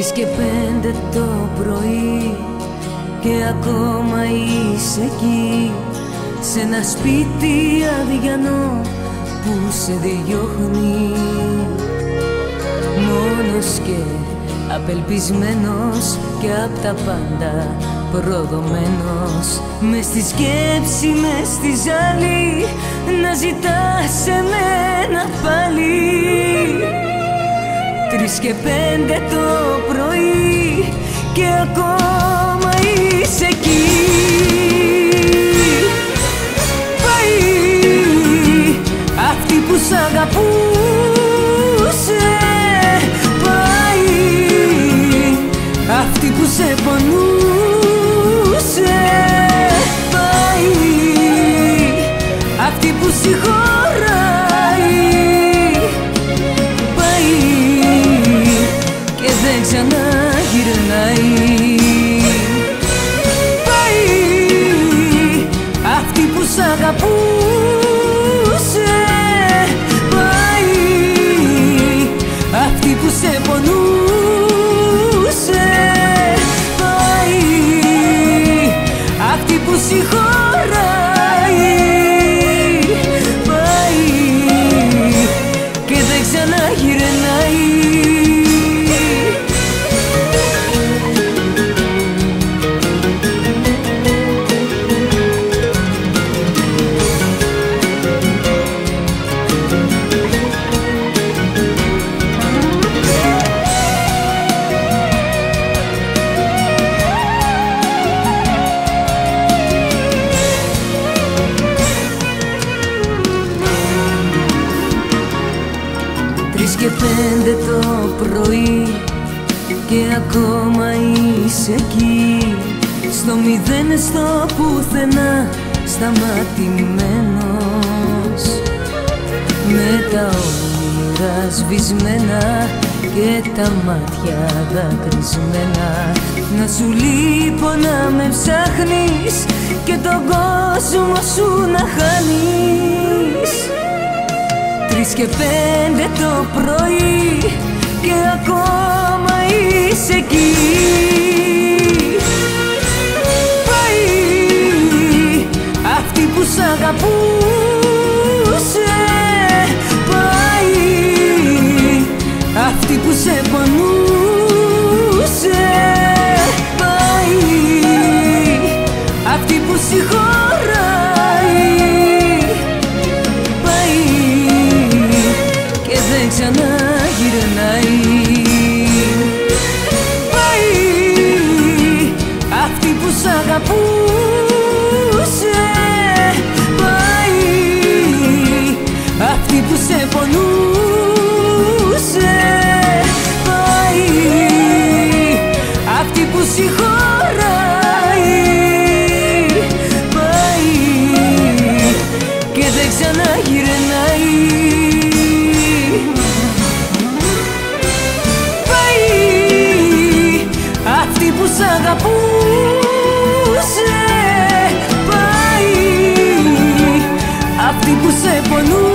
Τρεις και πέντε το πρωί και ακόμα είσαι εκεί. Σε ένα σπίτι αδιανό που σε διώχνει. Μόνος και απελπισμένος και απ' τα πάντα προδομένος. Με στη σκέψη, με στη ζάλη να ζητάς μένα πάλι Τρεις και πέντε το πρωί και ακόμα σε πονούσε Τρεις και πέντε το πρωί και ακόμα είσαι εκεί. Στο μηδέν στο πουθενά σταματημένος. Με τα όνειρα σβησμένα και τα μάτια δακρυσμένα. Να σου λείπω να με ψάχνεις και τον κόσμο σου να χάνεις Τρεις και πέντε το πρωί και ακόμα είσαι εκεί. Πάει αυτή που σ' αγαπούσε αγαπούσε. Πάει αυτή που σε πονούσε. Πάει αυτή που συγχωράει Πάει και δεν ξαναγυρνάει Πάει αυτή που σ' αγαπούσε Πάει